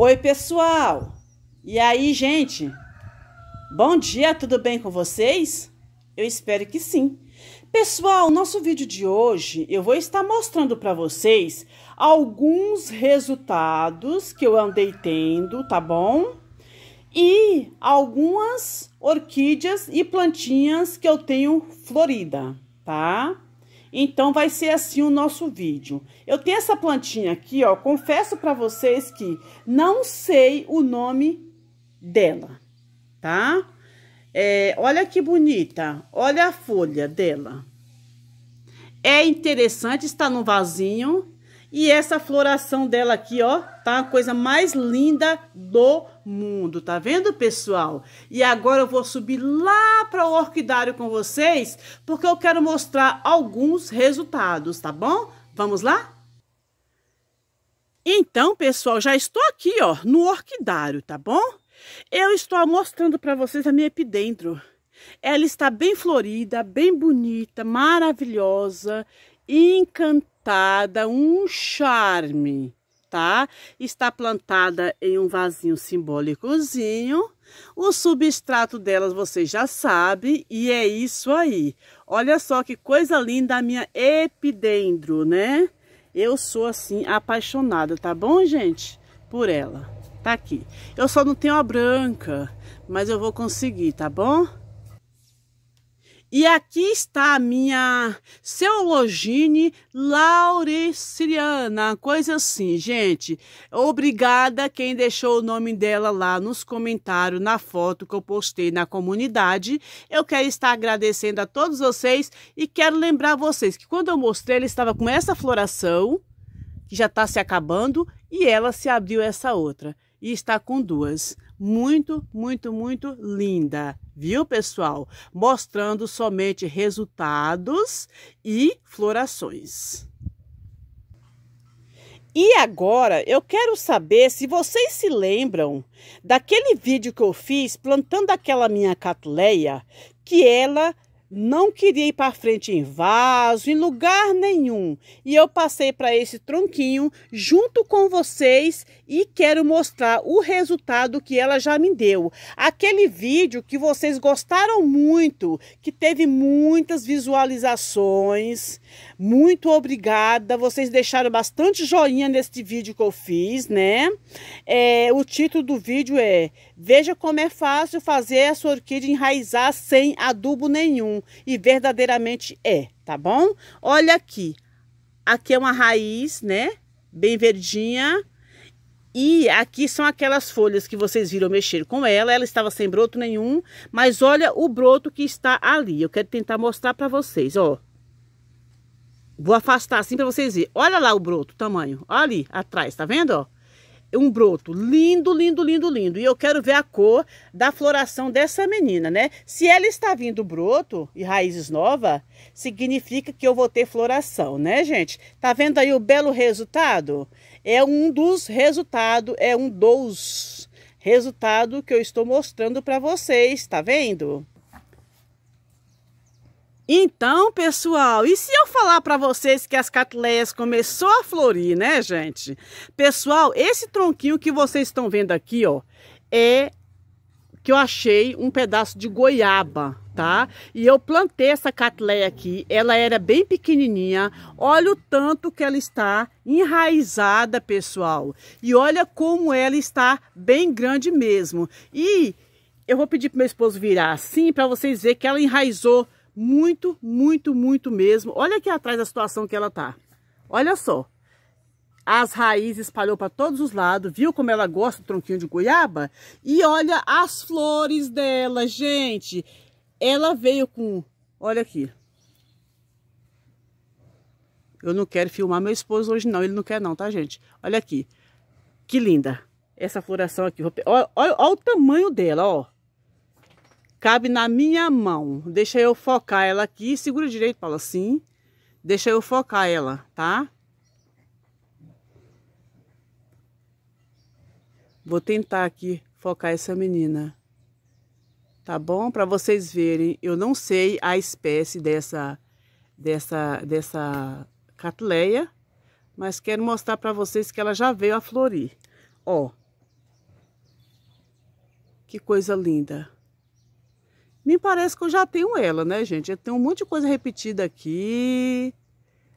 Oi, pessoal! E aí, gente? Bom dia, tudo bem com vocês? Eu espero que sim. Pessoal, nosso vídeo de hoje eu vou estar mostrando para vocês alguns resultados que eu andei tendo, tá bom? E algumas orquídeas e plantinhas que eu tenho florida, tá? Então, vai ser assim o nosso vídeo. Eu tenho essa plantinha aqui, ó. Confesso para vocês que não sei o nome dela, tá? É, olha que bonita. Olha a folha dela. É interessante, está no vasinho. E essa floração dela aqui, ó, tá a coisa mais linda do mundo, tá vendo, pessoal? E agora eu vou subir lá para o orquidário com vocês, porque eu quero mostrar alguns resultados, tá bom? Vamos lá? Então, pessoal, já estou aqui, ó, no orquidário, tá bom? Eu estou mostrando para vocês a minha epidendro. Ela está bem florida, bem bonita, maravilhosa, encantada um charme, tá? Está plantada em um vasinho simbólicozinho. O substrato delas vocês já sabem e é isso aí. Olha só que coisa linda a minha epidendro, né? Eu sou assim apaixonada, tá bom, gente? Por ela. Tá aqui. Eu só não tenho a branca, mas eu vou conseguir, tá bom? E aqui está a minha Ceologine lauriciana, coisa assim, gente. Obrigada quem deixou o nome dela lá nos comentários, na foto que eu postei na comunidade. Eu quero estar agradecendo a todos vocês e quero lembrar vocês que quando eu mostrei, ela estava com essa floração, que já está se acabando, e ela se abriu essa outra. E está com duas. Muito, muito, muito linda viu, pessoal? Mostrando somente resultados e florações. E agora eu quero saber se vocês se lembram daquele vídeo que eu fiz plantando aquela minha catleia, que ela não queria ir para frente em vaso, em lugar nenhum. E eu passei para esse tronquinho junto com vocês e quero mostrar o resultado que ela já me deu. Aquele vídeo que vocês gostaram muito, que teve muitas visualizações. Muito obrigada. Vocês deixaram bastante joinha nesse vídeo que eu fiz, né? É, o título do vídeo é Veja como é fácil fazer a sua orquídea enraizar sem adubo nenhum. E verdadeiramente é, tá bom? Olha aqui. Aqui é uma raiz, né? Bem verdinha. E aqui são aquelas folhas que vocês viram mexer com ela. Ela estava sem broto nenhum. Mas olha o broto que está ali. Eu quero tentar mostrar para vocês, ó. Vou afastar assim para vocês verem. Olha lá o broto, o tamanho. Olha ali, atrás, tá vendo, ó? Um broto lindo, lindo, lindo, lindo. E eu quero ver a cor da floração dessa menina, né? Se ela está vindo broto e raízes novas, significa que eu vou ter floração, né, gente? Tá vendo aí o belo resultado? É um dos resultados, é um dos resultados que eu estou mostrando para vocês, tá vendo? Então, pessoal, e se eu falar para vocês que as catleias começou a florir, né, gente? Pessoal, esse tronquinho que vocês estão vendo aqui, ó, é que eu achei um pedaço de goiaba, tá? E eu plantei essa catleia aqui, ela era bem pequenininha. Olha o tanto que ela está enraizada, pessoal. E olha como ela está bem grande mesmo. E eu vou pedir pro meu esposo virar assim para vocês verem que ela enraizou muito, muito, muito mesmo. Olha aqui atrás da situação que ela tá. Olha só. As raízes espalhou para todos os lados. Viu como ela gosta do tronquinho de goiaba? E olha as flores dela, gente. Ela veio com... Olha aqui. Eu não quero filmar meu esposo hoje não. Ele não quer não, tá, gente? Olha aqui. Que linda. Essa floração aqui. Olha, olha, olha o tamanho dela, ó. Cabe na minha mão. Deixa eu focar ela aqui. Segura direito, Paula, assim. Deixa eu focar ela, tá? Vou tentar aqui focar essa menina. Tá bom? Para vocês verem, eu não sei a espécie dessa dessa dessa catleia, mas quero mostrar para vocês que ela já veio a florir. Ó, Que coisa linda. Me parece que eu já tenho ela, né, gente? Eu tenho um monte de coisa repetida aqui.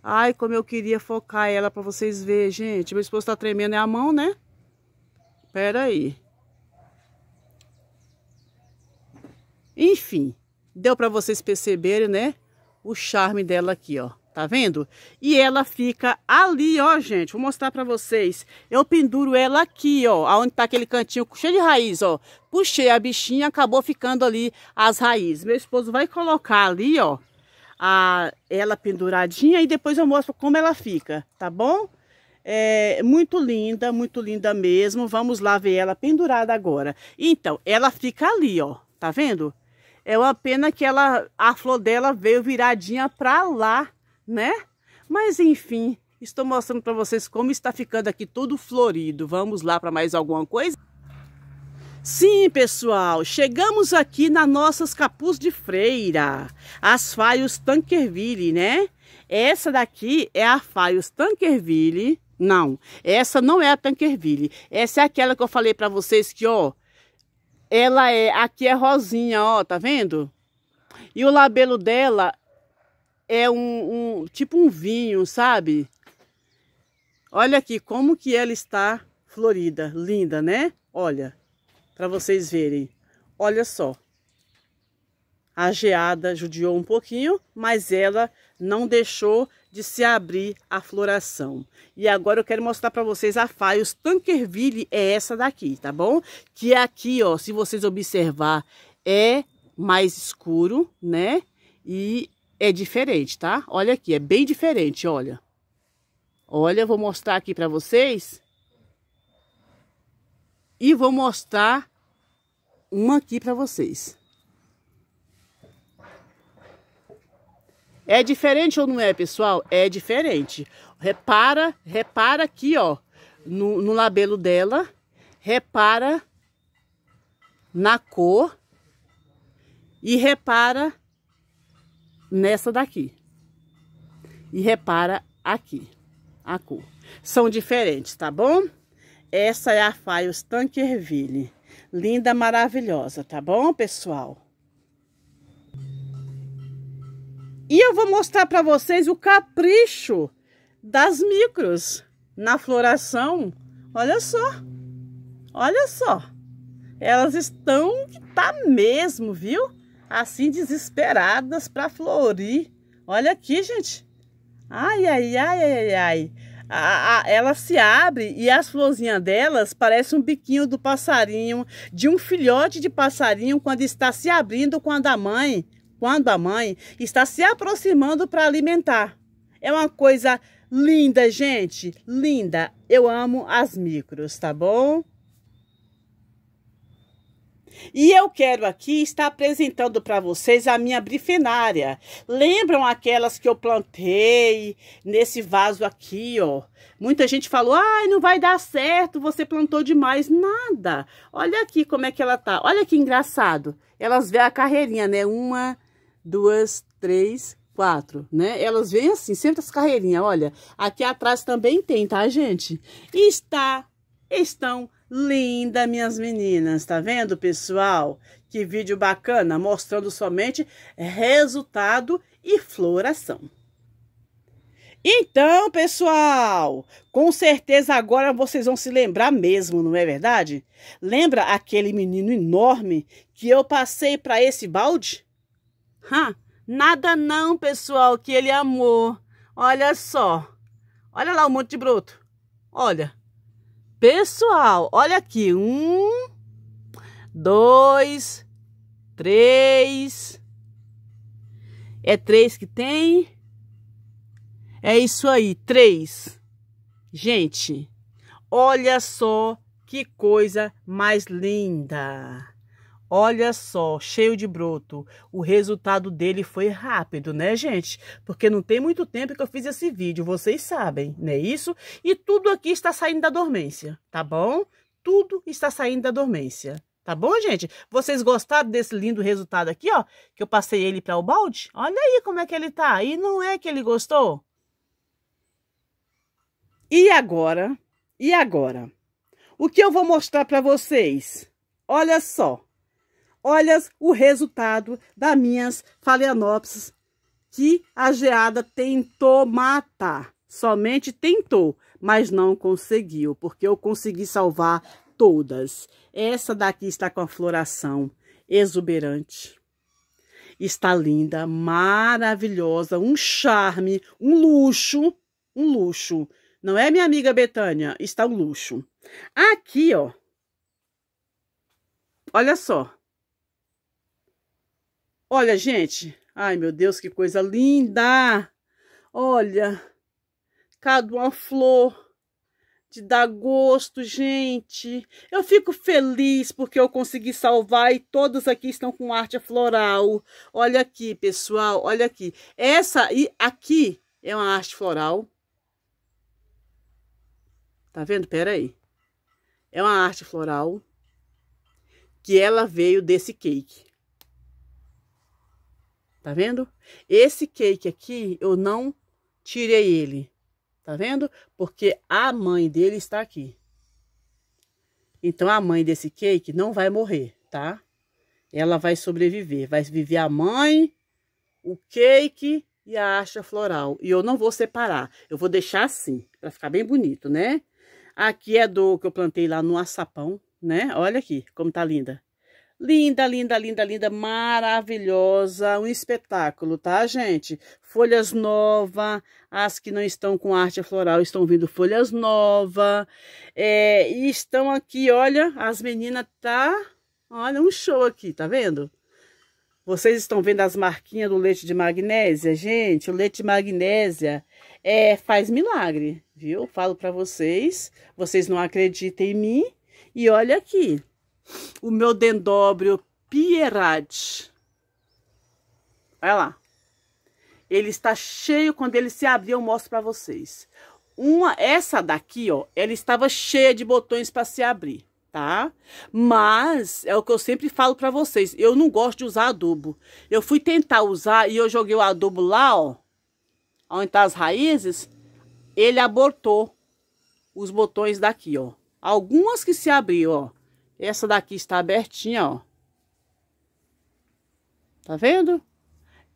Ai, como eu queria focar ela para vocês verem, gente. Meu esposo tá tremendo é a mão, né? Pera aí. Enfim, deu para vocês perceberem, né? O charme dela aqui, ó. Tá vendo? E ela fica ali, ó, gente. Vou mostrar pra vocês. Eu penduro ela aqui, ó. Onde tá aquele cantinho cheio de raiz, ó. Puxei a bichinha, acabou ficando ali as raízes. Meu esposo vai colocar ali, ó. A, ela penduradinha e depois eu mostro como ela fica, tá bom? É muito linda, muito linda mesmo. Vamos lá ver ela pendurada agora. Então, ela fica ali, ó. Tá vendo? É uma pena que ela, a flor dela veio viradinha pra lá, né? Mas enfim, estou mostrando para vocês como está ficando aqui tudo florido. Vamos lá para mais alguma coisa? Sim, pessoal, chegamos aqui nas nossas capuz de freira, as Faios Tankerville, né? Essa daqui é a Faios Tankerville. Não, essa não é a Tankerville. Essa é aquela que eu falei para vocês que, ó, ela é, aqui é rosinha, ó, tá vendo? E o labelo dela é um, um tipo um vinho, sabe? Olha aqui como que ela está florida, linda, né? Olha, para vocês verem. Olha só. A geada judiou um pouquinho, mas ela não deixou de se abrir a floração. E agora eu quero mostrar para vocês a Faios Tankerville, é essa daqui, tá bom? Que aqui, ó, se vocês observar, é mais escuro, né? E é diferente, tá? Olha aqui, é bem diferente, olha. Olha, vou mostrar aqui para vocês. E vou mostrar uma aqui para vocês. É diferente ou não é, pessoal? É diferente. Repara, repara aqui, ó, no, no labelo dela. Repara na cor. E repara nessa daqui. E repara aqui, a cor. São diferentes, tá bom? Essa é a Faios Tankerville. Linda, maravilhosa, tá bom, pessoal? E eu vou mostrar para vocês o capricho das micros na floração. Olha só. Olha só. Elas estão que tá mesmo, viu? Assim desesperadas para florir. Olha aqui, gente. Ai, ai, ai, ai, ai. A, a, ela se abre e as florzinhas delas parecem um biquinho do passarinho, de um filhote de passarinho quando está se abrindo quando a mãe, quando a mãe está se aproximando para alimentar. É uma coisa linda, gente, linda. Eu amo as micros, tá bom? E eu quero aqui estar apresentando para vocês a minha brifenária. Lembram aquelas que eu plantei nesse vaso aqui, ó? Muita gente falou, ai, não vai dar certo, você plantou demais. Nada. Olha aqui como é que ela tá. Olha que engraçado. Elas vêm a carreirinha, né? Uma, duas, três, quatro, né? Elas vêm assim, sempre as carreirinhas, olha. Aqui atrás também tem, tá, gente? Está, estão Linda, minhas meninas, tá vendo, pessoal? Que vídeo bacana, mostrando somente resultado e floração. Então, pessoal, com certeza agora vocês vão se lembrar mesmo, não é verdade? Lembra aquele menino enorme que eu passei para esse balde? Nada não, pessoal, que ele amou. Olha só. Olha lá o monte de broto. Olha. Pessoal, olha aqui. Um, dois, três. É três que tem? É isso aí, três. Gente, olha só que coisa mais linda. Olha só, cheio de broto. O resultado dele foi rápido, né, gente? Porque não tem muito tempo que eu fiz esse vídeo, vocês sabem, né isso? E tudo aqui está saindo da dormência, tá bom? Tudo está saindo da dormência. Tá bom, gente? Vocês gostaram desse lindo resultado aqui, ó? Que eu passei ele para o balde? Olha aí como é que ele tá. E não é que ele gostou? E agora? E agora? O que eu vou mostrar para vocês? Olha só. Olha o resultado das minhas phalaenopsis que a geada tentou matar. Somente tentou, mas não conseguiu, porque eu consegui salvar todas. Essa daqui está com a floração exuberante. Está linda, maravilhosa, um charme, um luxo, um luxo. Não é, minha amiga Betânia? Está um luxo. Aqui, ó. Olha só. Olha, gente. Ai, meu Deus, que coisa linda. Olha. Cada uma flor de dar gosto, gente. Eu fico feliz porque eu consegui salvar e todos aqui estão com arte floral. Olha aqui, pessoal, olha aqui. Essa e aqui é uma arte floral. Tá vendo? Pera aí. É uma arte floral que ela veio desse cake. Tá vendo? Esse cake aqui, eu não tirei ele. Tá vendo? Porque a mãe dele está aqui. Então, a mãe desse cake não vai morrer, tá? Ela vai sobreviver. Vai viver a mãe, o cake e a acha floral. E eu não vou separar. Eu vou deixar assim, para ficar bem bonito, né? Aqui é do que eu plantei lá no açapão, né? Olha aqui como tá linda. Linda, linda, linda, linda, maravilhosa, um espetáculo, tá, gente? Folhas novas, as que não estão com arte floral estão vindo folhas novas. É, e estão aqui, olha, as meninas tá, olha, um show aqui, tá vendo? Vocês estão vendo as marquinhas do leite de magnésia? Gente, o leite de magnésia é, faz milagre, viu? Falo para vocês, vocês não acreditam em mim. E olha aqui, o meu dendróbio Pierade. Olha lá. Ele está cheio, quando ele se abrir eu mostro para vocês. Uma, essa daqui, ó, ela estava cheia de botões para se abrir, tá? Mas, é o que eu sempre falo para vocês, eu não gosto de usar adubo. Eu fui tentar usar e eu joguei o adubo lá, ó, onde tá as raízes, ele abortou os botões daqui, ó. Algumas que se abriu, ó. Essa daqui está abertinha, ó. Tá vendo?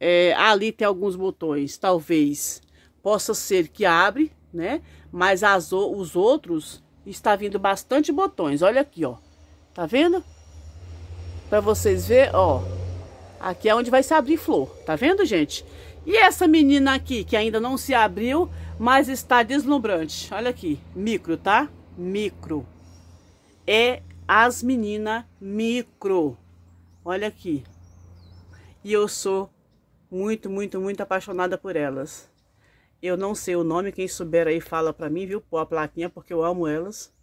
É, ali tem alguns botões, talvez possa ser que abre, né? Mas as, os outros está vindo bastante botões. Olha aqui, ó. Tá vendo? Para vocês ver, ó. Aqui é onde vai se abrir flor. Tá vendo, gente? E essa menina aqui, que ainda não se abriu, mas está deslumbrante. Olha aqui, micro, tá? Micro. É as meninas micro. Olha aqui. E eu sou muito, muito, muito apaixonada por elas. Eu não sei o nome, quem souber aí fala pra mim, viu? Pô a plaquinha, porque eu amo elas.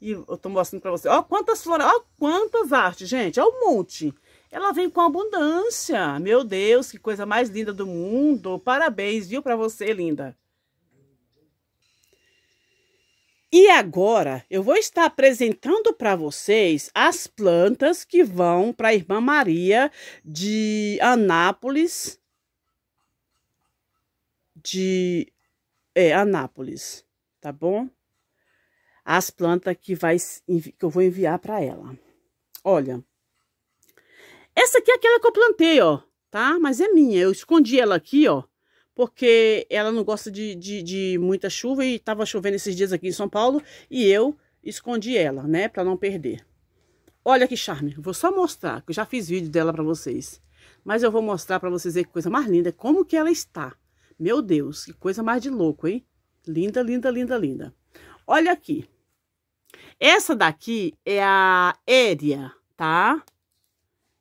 E eu tô mostrando pra vocês. Ó quantas flores, ó quantas artes, gente. Ó um monte. Ela vem com abundância. Meu Deus, que coisa mais linda do mundo. Parabéns, viu, pra você, linda. E agora eu vou estar apresentando para vocês as plantas que vão para a Irmã Maria de Anápolis, de é, Anápolis, tá bom? As plantas que, vai, que eu vou enviar para ela. Olha, essa aqui é aquela que eu plantei, ó, tá? Mas é minha, eu escondi ela aqui, ó, porque ela não gosta de, de, de muita chuva e estava chovendo esses dias aqui em São Paulo e eu escondi ela, né, para não perder. Olha que charme, vou só mostrar, que eu já fiz vídeo dela para vocês. Mas eu vou mostrar para vocês verem que coisa mais linda, como que ela está. Meu Deus, que coisa mais de louco, hein? Linda, linda, linda, linda. Olha aqui. Essa daqui é a Éria, tá?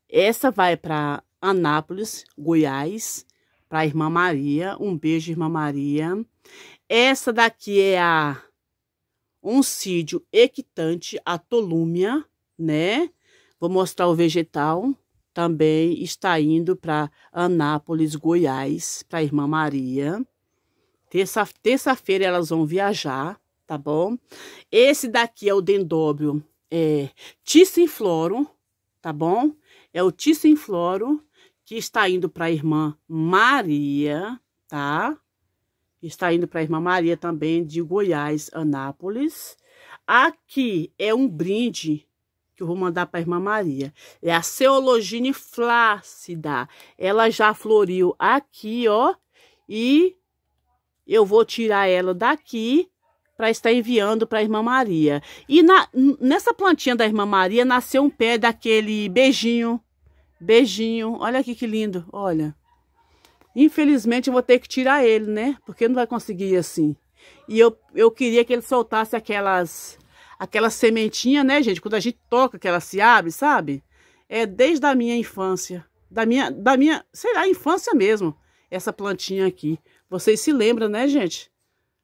Essa vai para Anápolis, Goiás para a irmã Maria. Um beijo, irmã Maria. Essa daqui é a oncídio equitante, a tolúmia, né? Vou mostrar o vegetal. Também está indo para Anápolis, Goiás, para a irmã Maria. Terça-feira terça elas vão viajar, tá bom? Esse daqui é o dendróbio é, tissinfloro, tá bom? É o tissinfloro que está indo para a irmã Maria, tá? Está indo para a irmã Maria também de Goiás, Anápolis. Aqui é um brinde que eu vou mandar para a irmã Maria. É a Ceologine flácida. Ela já floriu aqui, ó. E eu vou tirar ela daqui para estar enviando para a irmã Maria. E na, nessa plantinha da irmã Maria nasceu um pé daquele beijinho. Beijinho. Olha aqui que lindo, olha. Infelizmente eu vou ter que tirar ele, né? Porque não vai conseguir assim. E eu, eu queria que ele soltasse aquelas aquela sementinha, né, gente? Quando a gente toca que ela se abre, sabe? É desde a minha infância. Da minha, da minha, sei lá, infância mesmo. Essa plantinha aqui. Vocês se lembram, né, gente?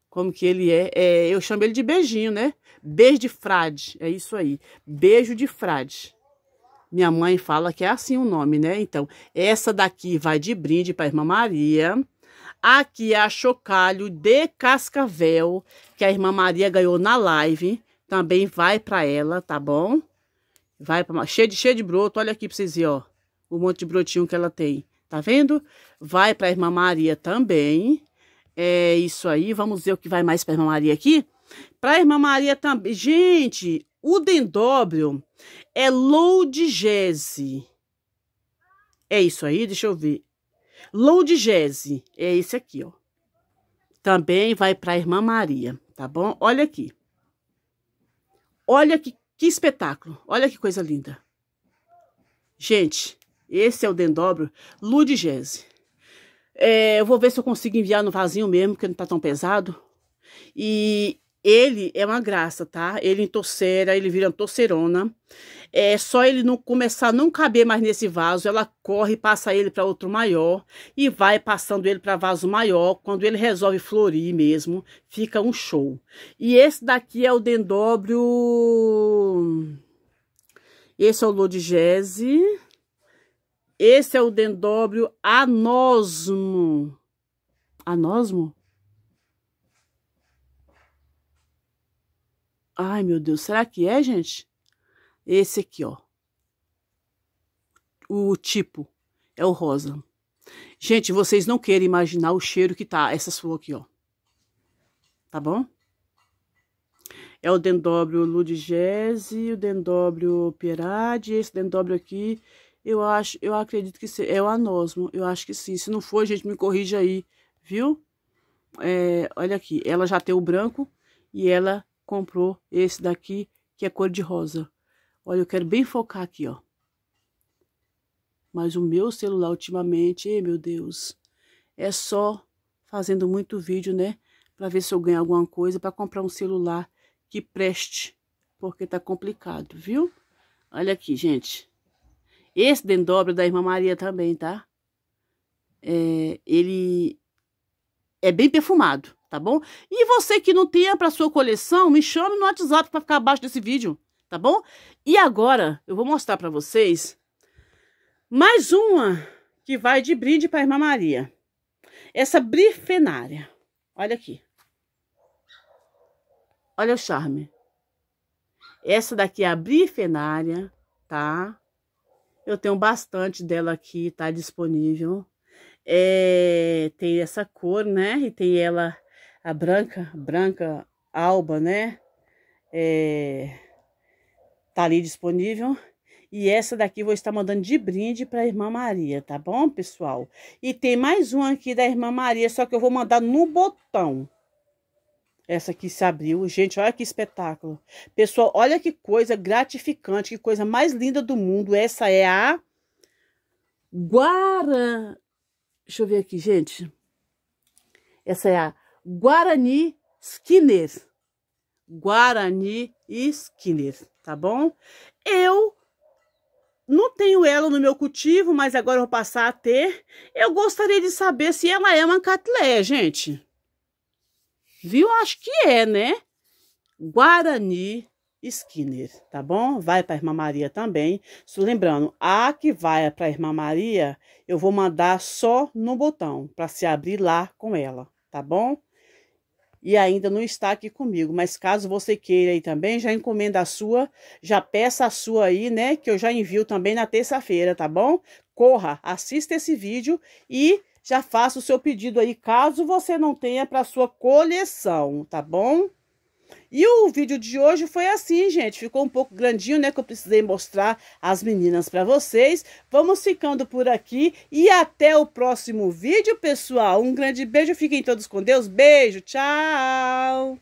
Como que ele é. é eu chamo ele de beijinho, né? Beijo de frade. É isso aí. Beijo de frade. Minha mãe fala que é assim o nome, né? Então, essa daqui vai de brinde para a irmã Maria. Aqui é a chocalho de cascavel, que a irmã Maria ganhou na live também vai para ela, tá bom? Vai para cheio de cheio de broto, olha aqui para vocês verem, ó, o monte de brotinho que ela tem. Tá vendo? Vai para a irmã Maria também. É isso aí, vamos ver o que vai mais para a irmã Maria aqui. Para a irmã Maria também. Gente, o dendróbio é Lourdes É isso aí, deixa eu ver. Lourdes é esse aqui, ó. Também vai para a irmã Maria, tá bom? Olha aqui. Olha que, que espetáculo. Olha que coisa linda. Gente, esse é o dendróbio ludigese. É, eu vou ver se eu consigo enviar no vasinho mesmo, porque não tá tão pesado. E ele é uma graça, tá? Ele entorcera, ele vira torcerona. É só ele não começar a não caber mais nesse vaso, ela corre passa ele para outro maior e vai passando ele para vaso maior. Quando ele resolve florir mesmo, fica um show. E esse daqui é o dendróbio. Esse é o lodigese. Esse é o dendróbio anosmo. Anosmo? Ai, meu Deus, será que é, gente? Esse aqui, ó. O tipo é o rosa. Gente, vocês não querem imaginar o cheiro que tá essas flores aqui, ó. Tá bom? É o dendróbio ludigese, o dendróbio pirade, esse dendróbio aqui, eu acho, eu acredito que é o anosmo, eu acho que sim. Se não for, gente, me corrija aí, viu? É, olha aqui, ela já tem o branco e ela comprou esse daqui, que é cor de rosa. Olha, eu quero bem focar aqui, ó. Mas o meu celular ultimamente, ei, meu Deus, é só fazendo muito vídeo, né? Pra ver se eu ganho alguma coisa para comprar um celular que preste, porque tá complicado, viu? Olha aqui, gente. Esse dendróbio da Irmã Maria também, tá? É, ele é bem perfumado tá bom? E você que não tem para sua coleção, me chame no WhatsApp para ficar abaixo desse vídeo, tá bom? E agora eu vou mostrar para vocês mais uma que vai de brinde para irmã Maria. Essa brifenária. Olha aqui. Olha o charme. Essa daqui é a brifenária, tá? Eu tenho bastante dela aqui, tá disponível. É, tem essa cor, né? E tem ela a branca, branca alba, né? É, tá ali disponível. E essa daqui vou estar mandando de brinde para a irmã Maria, tá bom, pessoal? E tem mais uma aqui da irmã Maria, só que eu vou mandar no botão. Essa aqui se abriu. Gente, olha que espetáculo. Pessoal, olha que coisa gratificante, que coisa mais linda do mundo. Essa é a Guara... Deixa eu ver aqui, gente. Essa é a Guarani Skinner. Guarani Skinner, tá bom? Eu não tenho ela no meu cultivo, mas agora eu vou passar a ter. Eu gostaria de saber se ela é uma catleia, gente. Viu? Acho que é, né? Guarani Skinner, tá bom? Vai para a Irmã Maria também. Lembrando, a que vai para a Irmã Maria, eu vou mandar só no botão, para se abrir lá com ela, tá bom? E ainda não está aqui comigo. Mas caso você queira aí também, já encomenda a sua, já peça a sua aí, né? Que eu já envio também na terça-feira, tá bom? Corra, assista esse vídeo e já faça o seu pedido aí, caso você não tenha para sua coleção, tá bom? E o vídeo de hoje foi assim, gente. Ficou um pouco grandinho, né? Que eu precisei mostrar as meninas para vocês. Vamos ficando por aqui e até o próximo vídeo, pessoal. Um grande beijo. Fiquem todos com Deus. Beijo. Tchau.